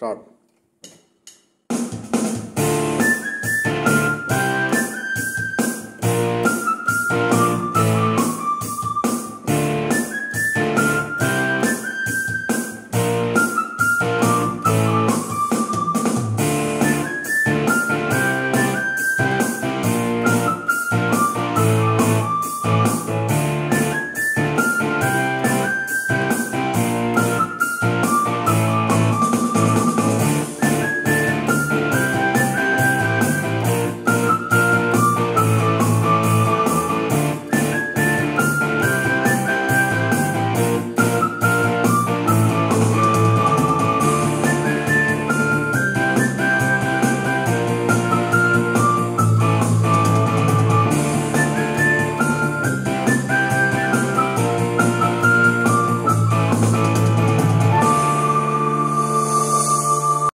سات